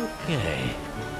Okay.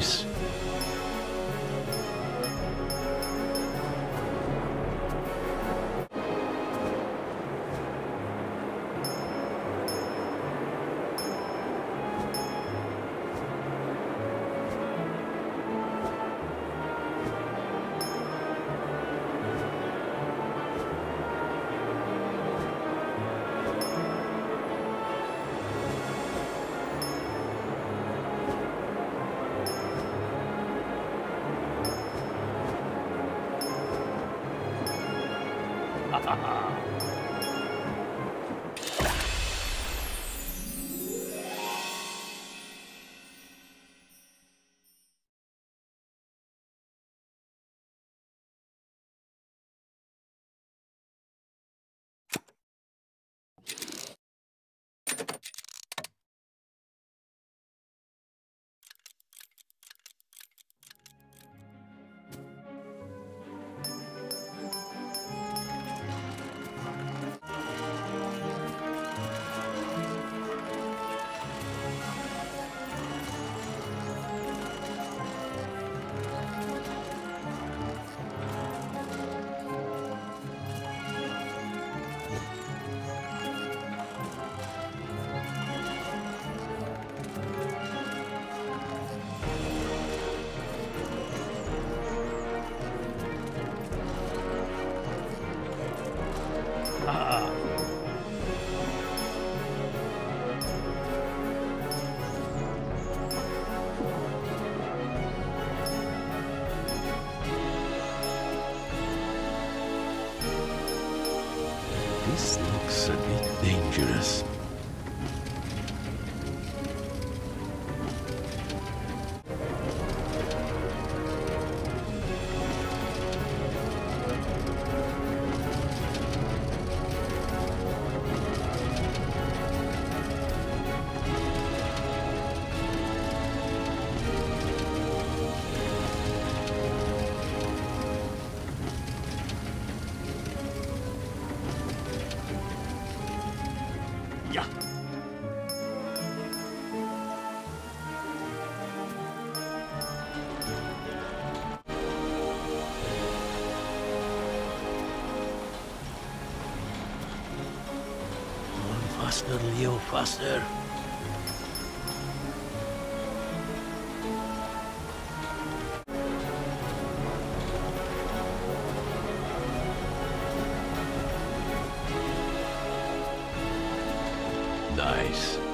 Very nice. This looks a bit dangerous. Faster, Leo, faster. Nice.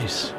Nice.